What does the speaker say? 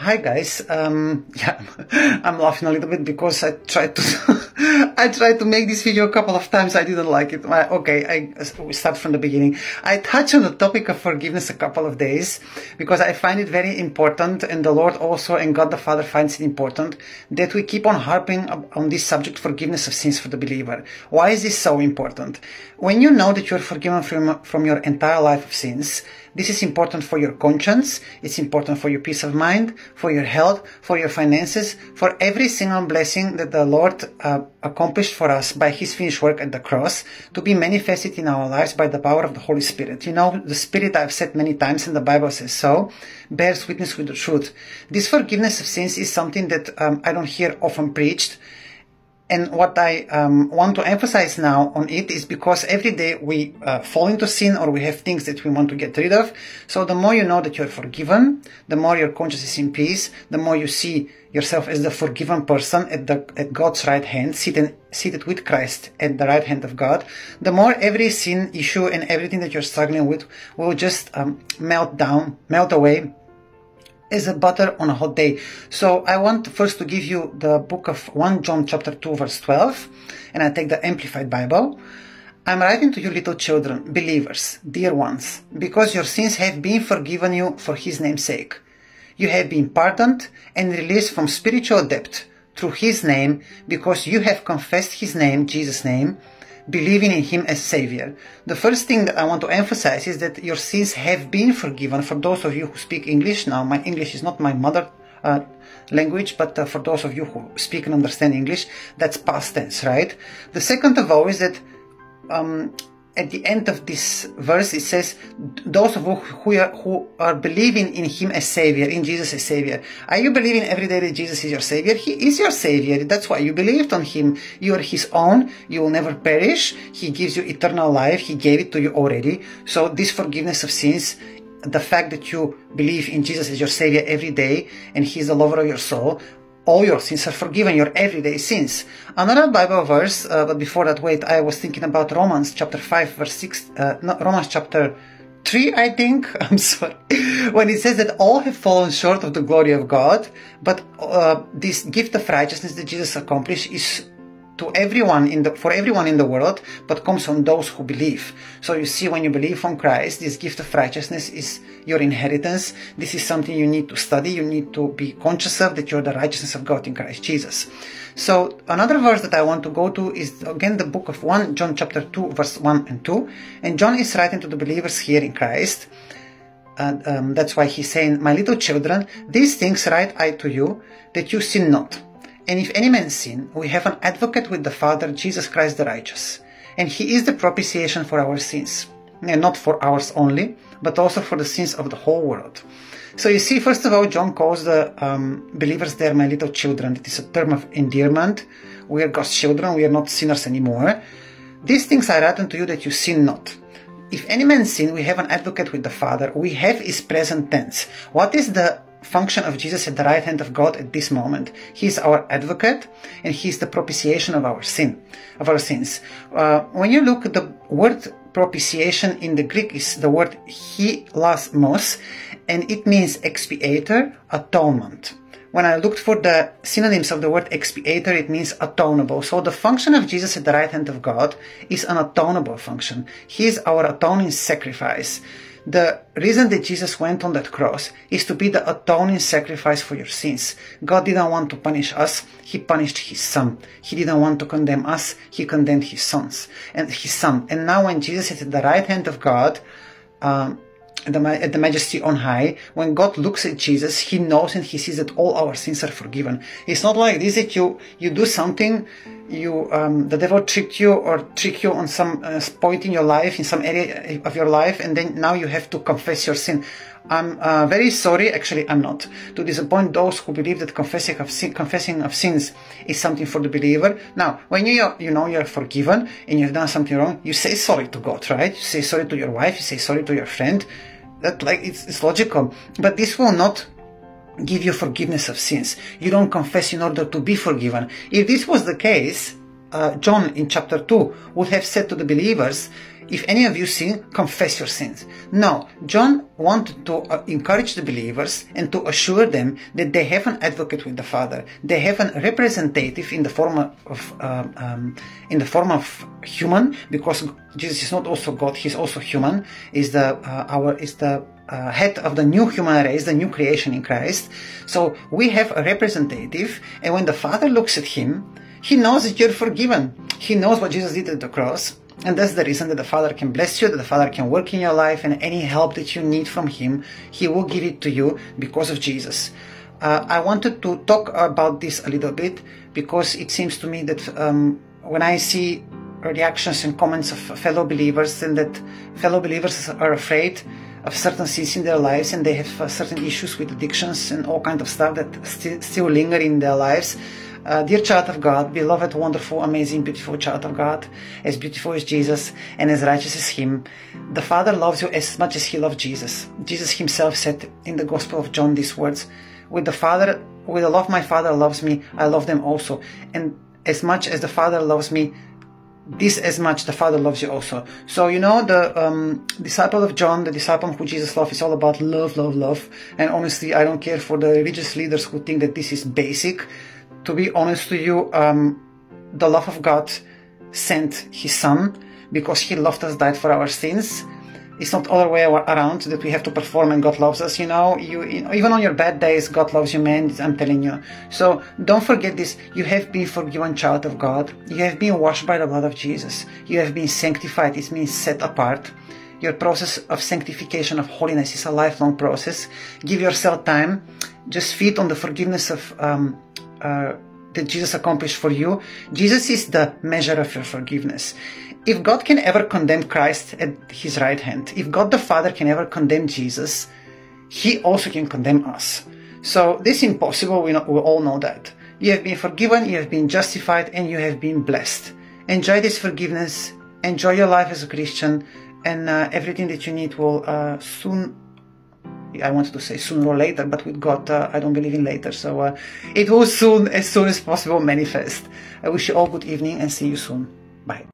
Hi guys, um, yeah, I'm laughing a little bit because I tried to, I tried to make this video a couple of times, I didn't like it. I, okay, I we start from the beginning. I touched on the topic of forgiveness a couple of days because I find it very important and the Lord also and God the Father finds it important that we keep on harping on this subject, forgiveness of sins for the believer. Why is this so important? When you know that you're forgiven from, from your entire life of sins, this is important for your conscience, it's important for your peace of mind, for your health, for your finances, for every single blessing that the Lord uh, accomplished for us by His finished work at the cross to be manifested in our lives by the power of the Holy Spirit. You know, the Spirit I've said many times and the Bible says so, bears witness with the truth. This forgiveness of sins is something that um, I don't hear often preached. And what I um, want to emphasize now on it is because every day we uh, fall into sin or we have things that we want to get rid of. So the more you know that you're forgiven, the more your conscience is in peace, the more you see yourself as the forgiven person at the at God's right hand, seated seated with Christ at the right hand of God, the more every sin issue and everything that you're struggling with will just um, melt down, melt away, as a butter on a hot day. So I want first to give you the book of 1 John chapter 2 verse 12 and I take the Amplified Bible. I'm writing to you little children, believers, dear ones, because your sins have been forgiven you for his name's sake. You have been pardoned and released from spiritual debt through his name because you have confessed his name, Jesus' name, believing in Him as Savior. The first thing that I want to emphasize is that your sins have been forgiven. For those of you who speak English, now my English is not my mother uh, language, but uh, for those of you who speak and understand English, that's past tense, right? The second of all is that um, at the end of this verse it says those of who are, who are believing in him as savior in jesus as savior are you believing every day that jesus is your savior? He is your savior. That's why you believed on him. You are his own. You will never perish. He gives you eternal life. He gave it to you already. So this forgiveness of sins the fact that you believe in Jesus as your Savior every day and He's the lover of your soul all your sins are forgiven, your everyday sins. Another Bible verse, uh, but before that, wait, I was thinking about Romans chapter 5, verse 6, uh, no, Romans chapter 3, I think, I'm sorry, when it says that all have fallen short of the glory of God, but uh, this gift of righteousness that Jesus accomplished is to everyone in the for everyone in the world, but comes on those who believe. So you see, when you believe on Christ, this gift of righteousness is your inheritance. This is something you need to study. You need to be conscious of that you're the righteousness of God in Christ Jesus. So another verse that I want to go to is again the book of 1 John chapter 2 verse 1 and 2. And John is writing to the believers here in Christ. And um, that's why he's saying, My little children, these things write I to you, that you sin not. And if any man sin, we have an advocate with the Father, Jesus Christ the righteous. And he is the propitiation for our sins. And not for ours only, but also for the sins of the whole world. So you see, first of all, John calls the um, believers there my little children. It is a term of endearment. We are God's children. We are not sinners anymore. These things I write unto you that you sin not. If any man sin, we have an advocate with the Father. We have is present tense. What is the function of Jesus at the right hand of God at this moment. He is our advocate and he is the propitiation of our sin, of our sins. Uh, when you look at the word propitiation in the Greek is the word he hilasmos and it means expiator, atonement. When I looked for the synonyms of the word expiator, it means atonable. So the function of Jesus at the right hand of God is an atonable function. He is our atoning sacrifice. The reason that Jesus went on that cross is to be the atoning sacrifice for your sins. God didn't want to punish us, He punished His Son. He didn't want to condemn us, He condemned His sons and His Son. And now when Jesus is at the right hand of God, um, at the, at the majesty on high, when God looks at Jesus, He knows and He sees that all our sins are forgiven. It's not like this that you, you do something, you, um, the devil tricked you or trick you on some uh, point in your life, in some area of your life, and then now you have to confess your sin. I'm uh, very sorry, actually I'm not, to disappoint those who believe that confessing of, sin, confessing of sins is something for the believer. Now, when you, you know you're forgiven and you've done something wrong, you say sorry to God, right? You say sorry to your wife, you say sorry to your friend, that like it's, it's logical but this will not give you forgiveness of sins you don't confess in order to be forgiven if this was the case uh, john in chapter 2 would have said to the believers if any of you sin, confess your sins. No, John wanted to uh, encourage the believers and to assure them that they have an advocate with the Father. They have a representative in the form of uh, um, in the form of human, because Jesus is not also God; he's also human. Is the uh, our is the uh, head of the new human race, the new creation in Christ. So we have a representative, and when the Father looks at him, he knows that you're forgiven. He knows what Jesus did at the cross. And that's the reason that the Father can bless you, that the Father can work in your life, and any help that you need from Him, He will give it to you because of Jesus. Uh, I wanted to talk about this a little bit because it seems to me that um, when I see reactions and comments of fellow believers, and that fellow believers are afraid of certain sins in their lives, and they have uh, certain issues with addictions and all kind of stuff that st- still linger in their lives. Uh, dear child of God, beloved, wonderful, amazing, beautiful child of God, as beautiful as Jesus and as righteous as Him, the Father loves you as much as He loved Jesus. Jesus Himself said in the Gospel of John these words, with the Father, with the love my Father loves me, I love them also. And as much as the Father loves me, this as much the Father loves you also. So you know the um, disciple of John, the disciple who Jesus loved, is all about love, love, love. And honestly, I don't care for the religious leaders who think that this is basic to be honest to you, um, the love of God sent His Son because He loved us, died for our sins. It's not other way around that we have to perform and God loves us. You know, you, you know, even on your bad days, God loves you, man. I'm telling you. So don't forget this. You have been forgiven, child of God. You have been washed by the blood of Jesus. You have been sanctified. It means set apart. Your process of sanctification of holiness is a lifelong process. Give yourself time. Just feed on the forgiveness of um, uh, that Jesus accomplished for you, Jesus is the measure of your forgiveness. If God can ever condemn Christ at his right hand, if God the Father can ever condemn Jesus, he also can condemn us. So this is impossible, we, know, we all know that. You have been forgiven, you have been justified, and you have been blessed. Enjoy this forgiveness, enjoy your life as a Christian, and uh, everything that you need will uh, soon I wanted to say sooner or later, but with God, uh, I don't believe in later. So uh, it will soon, as soon as possible, manifest. I wish you all good evening and see you soon. Bye.